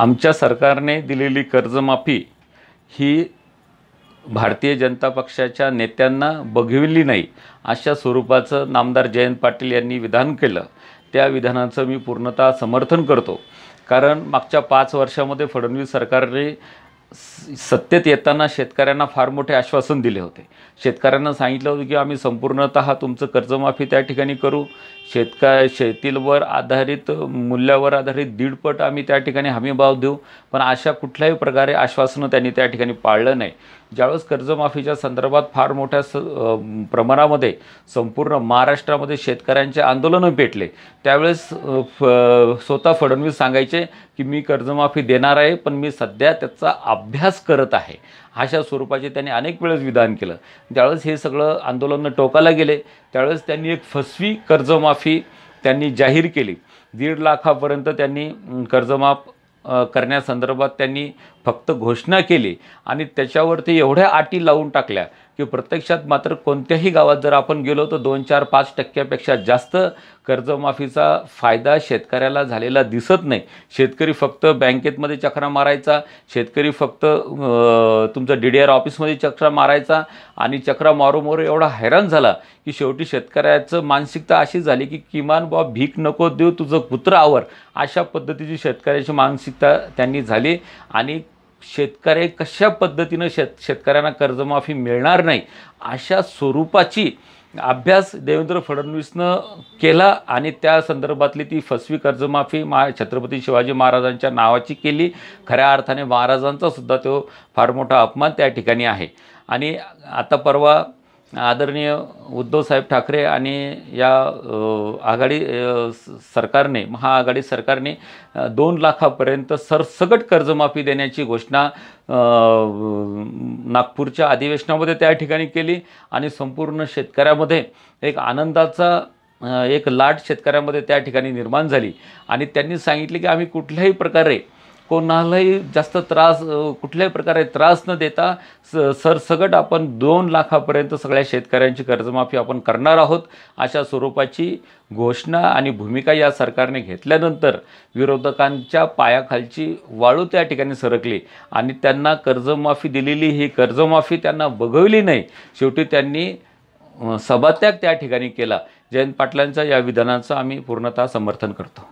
आमच्या सरकारने दिलेली कर्जमाफी ही भारतीय जनता पक्षाच्या नेत्यांना बघविली नाही अशा स्वरूपाचं नामदार जयंत पाटील यांनी विधान केलं. त्या विधानाचं मी पूर्णतः समर्थन करतो. कारण मागच्या पाच वर्षामध्ये फडणवीस सरकारने स- सत्तेत येताना शेतकऱ्यांना फार मोठे आश्वासन दिले होते. शेतकऱ्यांना सांगितलं होतं की आम्ही संपूर्णतः तुमचं कर्जमाफी त्या ठिकाणी करू. शेतक शेतीवर आधारित मूल्यावर आधारित दीडपट आम्ही त्या ठिकाणी हमीभाव देऊ. पण अशा कुठल्याही प्रकारे आश्वासनं त्यांनी त्या ठिकाणी पाळलं नाही. ज्यावेळेस कर्जमाफीच्या संदर्भात फार मोठ्या स प्रमाणामध्ये संपूर्ण महाराष्ट्रामध्ये शेतकऱ्यांचे आंदोलनं पेटले त्यावेळेस फ स्वतः फडणवीस सांगायचे की मी कर्जमाफी देणार आहे पण मी सध्या त्याचा अभ्यास करत आहे. अशा स्वरूपाचे त्यांनी अनेक वेळेस विधान केलं. त्यावेळेस हे सगळं आंदोलनं टोकाला गेले. त्यावेळेस त्यांनी एक फसवी कर्जमाफी त्यांनी जाहीर केली. दीड लाखापर्यंत त्यांनी कर्जमाफ करण्यासंदर्भात त्यांनी फक्त घोषणा केली आणि त्याच्यावरती एवढ्या अटी लावून टाकल्या की प्रत्यक्षात मात्र कोणत्याही गावात जर आपण गेलो तर दोन चार पाच टक्क्यापेक्षा जास्त कर्जमाफीचा फायदा शेतकऱ्याला झालेला दिसत नाही. शेतकरी फक्त बँकेतमध्ये चक्रा मारायचा शेतकरी फक्त तुमचं डी डी आर ऑफिसमध्ये चक्रा मारायचा आणि चक्रा मारू मारू एवढा हैराण झाला की शेवटी शेतकऱ्याचं मानसिकता अशी झाली की किमान बा भीक नको देऊ तुझं कुत्र आवर. अशा पद्धतीची शेतकऱ्याची मानसिक मानसिकता त्यांनी झाली आणि शेतकरी कशा पद्धतीनं शेत शेतकऱ्यांना कर्जमाफी मिळणार नाही अशा स्वरूपाची अभ्यास देवेंद्र फडणवीसनं केला आणि त्या संदर्भातली ती फसवी कर्जमाफी मा छत्रपती शिवाजी महाराजांच्या नावाची केली. खऱ्या अर्थाने महाराजांचा सुद्धा तो फार मोठा अपमान त्या ठिकाणी आहे. आणि आता परवा आदरणीय उद्धवसाहेब ठाकरे आणि या आघाडी सरकारने महाआघाडी सरकारने दोन लाखापर्यंत सरसकट कर्जमाफी देण्याची घोषणा नागपूरच्या अधिवेशनामध्ये त्या ठिकाणी केली आणि संपूर्ण शेतकऱ्यामध्ये एक आनंदाचा एक लाट शेतकऱ्यामध्ये त्या ठिकाणी निर्माण झाली. आणि त्यांनी सांगितले की आम्ही कुठल्याही प्रकारे कोणालाही जास्त त्रास कुठल्याही प्रकारे त्रास न देता स सरसगट आपण दोन लाखापर्यंत सगळ्या शेतकऱ्यांची कर्जमाफी आपण करणार आहोत अशा स्वरूपाची घोषणा आणि भूमिका या सरकारने घेतल्यानंतर विरोधकांच्या पायाखालची वाळू त्या ठिकाणी सरकली आणि त्यांना कर्जमाफी दिलेली ही कर्जमाफी त्यांना बघवली नाही. शेवटी त्यांनी सभात्याग त्या ठिकाणी केला. जयंत पाटलांच्या या विधानाचं आम्ही पूर्णतः समर्थन करतो.